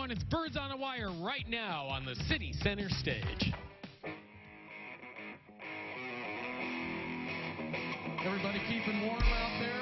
everyone. It's Birds on a Wire right now on the City Center stage. Everybody keeping warm out there?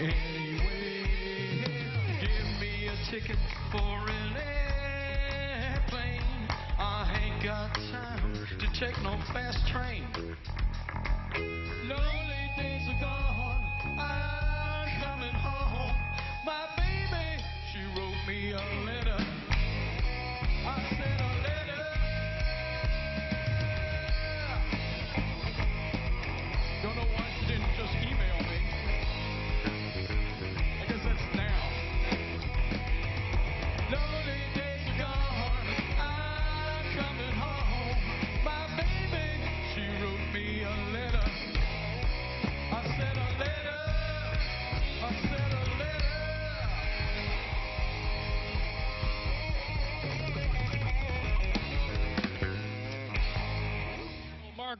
Anyway, give me a ticket for an airplane. I ain't got time to take no fast train. Lonely days are gone. I'm coming home. My baby, she wrote me a letter.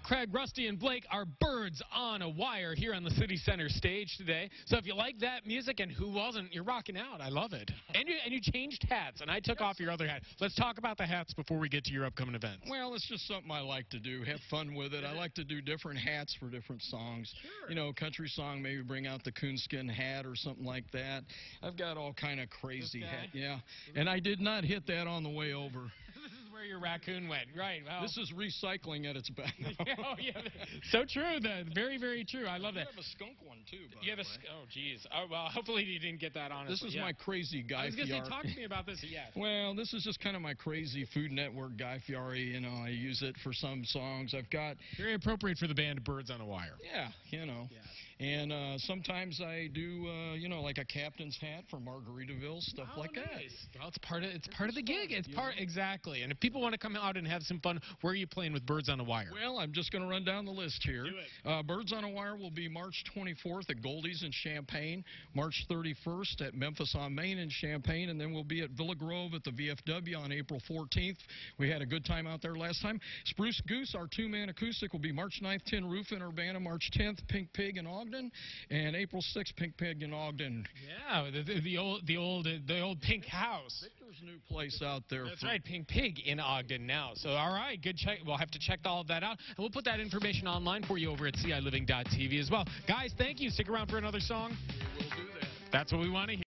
Craig, Rusty, and Blake are birds on a wire here on the City Center stage today. So if you like that music, and who wasn't, you're rocking out. I love it. And you and you changed hats, and I took off your other hat. Let's talk about the hats before we get to your upcoming events. Well, it's just something I like to do. Have fun with it. I like to do different hats for different songs. Sure. You know, country song, maybe bring out the coonskin hat or something like that. I've got all kind of crazy hat. Yeah. And I did not hit that on the way over. Where your raccoon went, right? Wow. This is recycling at its best. Yeah, oh, yeah. So true. That very, very true. I love I that. have a skunk one too. By You have the a way. oh, geez. Oh, well, hopefully you didn't get that on. This is yeah. my crazy guy I was gonna say, talk to me about this. Yeah. Well, this is just kind of my crazy Food Network Guy Fieri. You know, I use it for some songs. I've got, Very appropriate for the band Birds on a Wire. yeah, you know. And uh, sometimes I do, uh, you know, like a captain's hat for Margaritaville, stuff Oh, like that. Well, it's part of it's part of the gig. It's part know? exactly. And if people want to come out and have some fun, where are you playing with Birds on a Wire? Well, I'm just going to run down the list here. Do it. Uh, Birds on a Wire will be March 24th at Goldie's in Champaign, March 31st at Memphis on Main in Champaign, and then we'll be at Villa Grove at the VFW on April 14th. We had a good time out there last time. Spruce Goose, our two-man acoustic, will be March 9th, Tin Roof in Urbana, March 10th, Pink Pig in Ogden, and April 6th, Pink Pig in Ogden. Yeah, the, the, the old the old the old pink house. Victor's new place out there. That's right, Pink Pig in Ogden now. So, all right, good check. We'll have to check all of that out. And we'll put that information online for you over at CILiving.tv as well. Guys, thank you. Stick around for another song. We'll do that. That's what we want to hear.